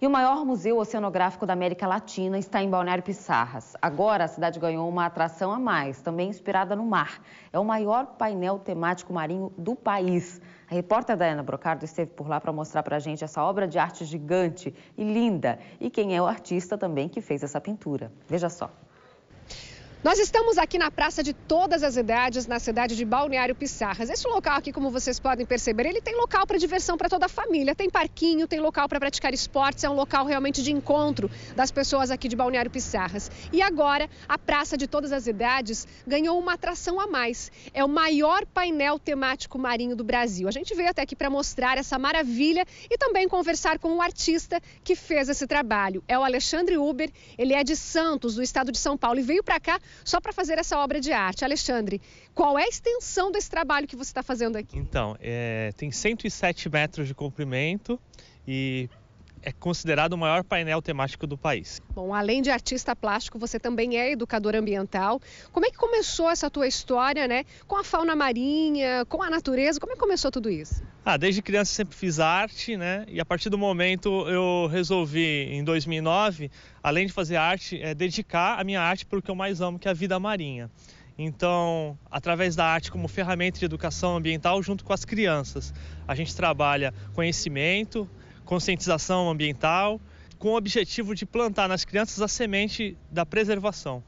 E o maior museu oceanográfico da América Latina está em Balneário Pissarras. Agora a cidade ganhou uma atração a mais, também inspirada no mar. É o maior painel temático marinho do país. A repórter Diana Brocardo esteve por lá para mostrar para a gente essa obra de arte gigante e linda. E quem é o artista também que fez essa pintura. Veja só. Nós estamos aqui na Praça de Todas as Idades, na cidade de Balneário Pissarras. Esse local aqui, como vocês podem perceber, ele tem local para diversão para toda a família. Tem parquinho, tem local para praticar esportes, é um local realmente de encontro das pessoas aqui de Balneário Pissarras. E agora, a Praça de Todas as Idades ganhou uma atração a mais. É o maior painel temático marinho do Brasil. A gente veio até aqui para mostrar essa maravilha e também conversar com o artista que fez esse trabalho. É o Alexandre Uber, ele é de Santos, do estado de São Paulo, e veio para cá só para fazer essa obra de arte. Alexandre, qual é a extensão desse trabalho que você está fazendo aqui? Então, é, tem 107 metros de comprimento e é considerado o maior painel temático do país. Bom, além de artista plástico, você também é educador ambiental. Como é que começou essa tua história, né? Com a fauna marinha, com a natureza, como é que começou tudo isso? Ah, desde criança sempre fiz arte, né? E a partir do momento eu resolvi, em 2009, além de fazer arte, é, dedicar a minha arte para o que eu mais amo, que é a vida marinha. Então, através da arte como ferramenta de educação ambiental junto com as crianças, a gente trabalha conhecimento, conscientização ambiental, com o objetivo de plantar nas crianças a semente da preservação.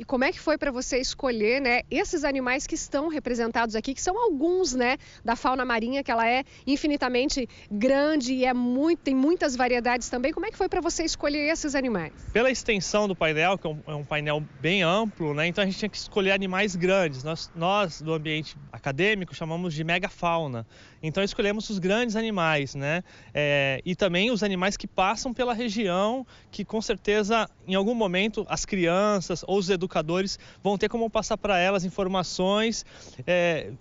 E como é que foi para você escolher, né, esses animais que estão representados aqui, que são alguns, né, da fauna marinha, que ela é infinitamente grande e é muito, tem muitas variedades também. Como é que foi para você escolher esses animais? Pela extensão do painel, que é um, é um, painel bem amplo, né, então a gente tinha que escolher animais grandes. Nós, nós do ambiente acadêmico chamamos de megafauna. Então escolhemos os grandes animais, né, é, e também os animais que passam pela região, que com certeza em algum momento as crianças ou os educadores educadores vão ter como passar para elas informações. É,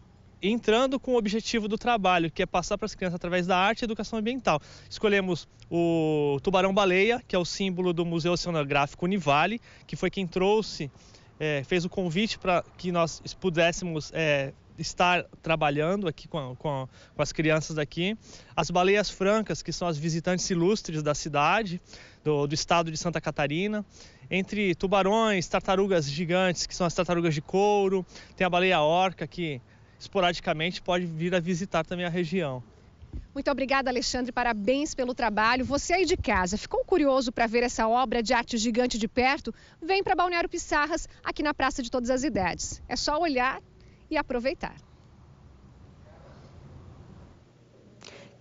entrando com o objetivo do trabalho, que é passar para as crianças através da arte e educação ambiental. Escolhemos o tubarão-baleia, que é o símbolo do Museu Oceanográfico Univale, que foi quem trouxe, é, fez o convite para que nós pudéssemos é, estar trabalhando aqui com, com, com, as crianças daqui. As baleias francas, que são as visitantes ilustres da cidade, do, do estado de Santa Catarina entre tubarões, tartarugas gigantes, que são as tartarugas de couro, tem a baleia orca, que esporadicamente pode vir a visitar também a região. Muito obrigada, Alexandre. Parabéns pelo trabalho. Você aí de casa, ficou curioso para ver essa obra de arte gigante de perto? Vem para Balneário Pissarras, aqui na Praça de Todas as Idades. É só olhar e aproveitar.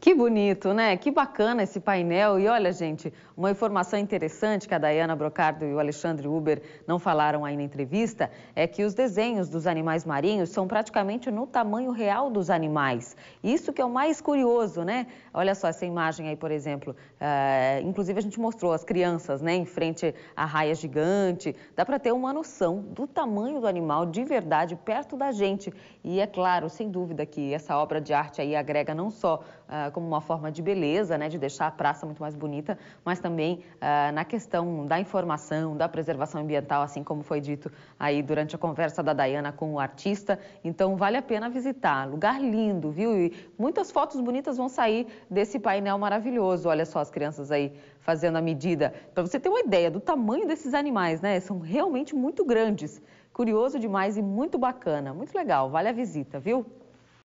Que bonito, né? Que bacana esse painel. E olha, gente, uma informação interessante que a Dayana Brocardo e o Alexandre Uber não falaram aí na entrevista é que os desenhos dos animais marinhos são praticamente no tamanho real dos animais. Isso que é o mais curioso, né? Olha só essa imagem aí, por exemplo. É, inclusive a gente mostrou as crianças, né, em frente à raia gigante. Dá para ter uma noção do tamanho do animal de verdade perto da gente. E é claro, sem dúvida, que essa obra de arte aí agrega não só como uma forma de beleza, né, de deixar a praça muito mais bonita, mas também uh, na questão da informação, da preservação ambiental, assim como foi dito aí durante a conversa da Dayana com o artista. Então vale a pena visitar. Lugar lindo, viu? E muitas fotos bonitas vão sair desse painel maravilhoso. Olha só as crianças aí fazendo a medida. Para você ter uma ideia do tamanho desses animais, né? São realmente muito grandes. Curioso demais e muito bacana. Muito legal. Vale a visita, viu?